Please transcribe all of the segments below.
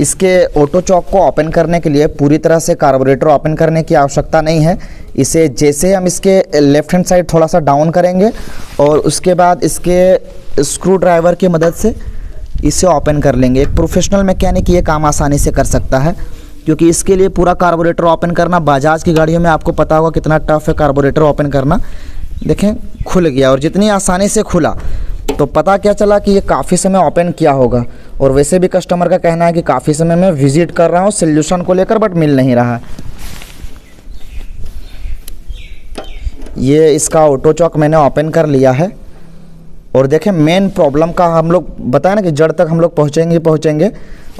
इसके auto chalk को open करने के लिए पूरी तरह से कार्बोरेटर ओपन करने की आवश्यकता नहीं है। इसे जैसे हम इसके लेफ़्ट हैंड साइड थोड़ा सा डाउन करेंगे और उसके बाद इसके स्क्रू ड्राइवर की मदद से इसे ओपन कर लेंगे। एक प्रोफेशनल मैकेनिक ये काम आसानी से कर सकता है, क्योंकि इसके लिए पूरा कार्बोरेटर ओपन करना, बजाज की गाड़ियों में आपको पता होगा कितना टफ है कार्बोरेटर ओपन करना। देखें, खुल गया और जितनी आसानी से खुला तो पता क्या चला कि ये काफ़ी समय ओपन किया होगा। और वैसे भी कस्टमर का कहना है कि काफ़ी समय मैं विज़िट कर रहा हूँ सोल्यूशन को लेकर बट मिल नहीं रहा। ये इसका ऑटो चौक मैंने ओपन कर लिया है। और देखें मेन प्रॉब्लम का हम लोग बताए ना कि जड़ तक हम लोग पहुँचेंगे पहुँचेंगे।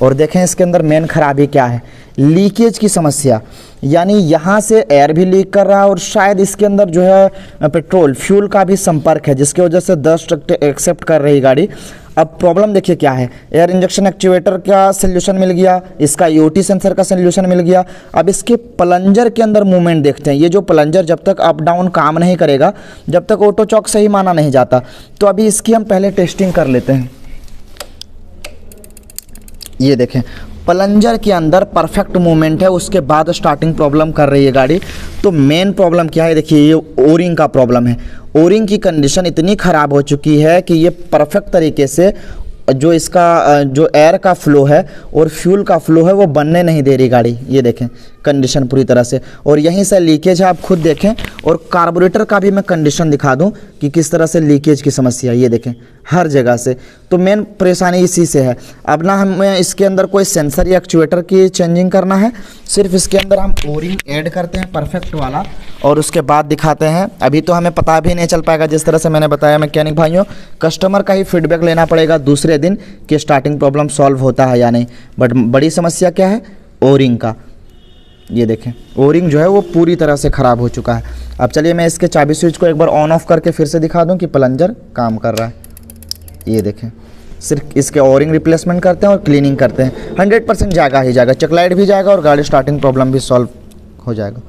और देखें इसके अंदर मेन खराबी क्या है। लीकेज की समस्या। यानी यहाँ से एयर भी लीक कर रहा है और शायद इसके अंदर जो है, पेट्रोल फ्यूल का भी संपर्क है, जिसकी वजह से डस्ट एक्सेप्ट कर रही गाड़ी। अब प्रॉब्लम देखिए क्या है। एयर इंजेक्शन एक्टिवेटर का सोल्यूशन मिल गया, इसका यूटी सेंसर का सोल्यूशन मिल गया। अब इसके प्लंजर के अंदर मूवमेंट देखते हैं। ये जो प्लंजर जब तक अप डाउन काम नहीं करेगा, जब तक ऑटो चौक सही माना नहीं जाता। तो अभी इसकी हम पहले टेस्टिंग कर लेते हैं। ये देखें। प्लंजर के अंदर परफेक्ट मूवमेंट है, उसके बाद स्टार्टिंग प्रॉब्लम कर रही है गाड़ी। तो मेन प्रॉब्लम क्या है, देखिए, ये ओरिंग का प्रॉब्लम है। ओरिंग की कंडीशन इतनी ख़राब हो चुकी है कि ये परफेक्ट तरीके से जो इसका जो एयर का फ्लो है और फ्यूल का फ्लो है, वो बनने नहीं दे रही गाड़ी। ये देखें कंडीशन पूरी तरह से। और यहीं से लीकेज है आप खुद देखें और कार्बोरेटर का भी मैं कंडीशन दिखा दूँ कि किस तरह से लीकेज की समस्या ये देखें, हर जगह से। तो मेन परेशानी इसी से है। अब ना हमें इसके अंदर कोई सेंसर या एक्चुएटर की चेंजिंग करना है, सिर्फ़ इसके अंदर हम ओरिंग ऐड करते हैं परफेक्ट वाला। और उसके बाद दिखाते हैं। अभी तो हमें पता भी नहीं चल पाएगा जिस तरह से मैंने बताया मैकेनिक भाइयों, कस्टमर का ही फीडबैक लेना पड़ेगा दूसरे दिन कि स्टार्टिंग प्रॉब्लम सॉल्व होता है या नहीं। बट बड़ी समस्या क्या है? ओरिंग का। ये देखें ओरिंग जो है वो पूरी तरह से ख़राब हो चुका है। अब चलिए मैं इसके चाबी स्विच को एक बार ऑन ऑफ़ करके फिर से दिखा दूँ कि प्लंजर काम कर रहा है। ये देखें, सिर्फ़ इसके ओरिंग रिप्लेसमेंट करते हैं और क्लीनिंग करते हैं। हंड्रेड परसेंट जाएगा ही जाएगा चकलाइट भी जाएगा और गाड़ी स्टार्टिंग प्रॉब्लम भी सॉल्व हो जाएगा।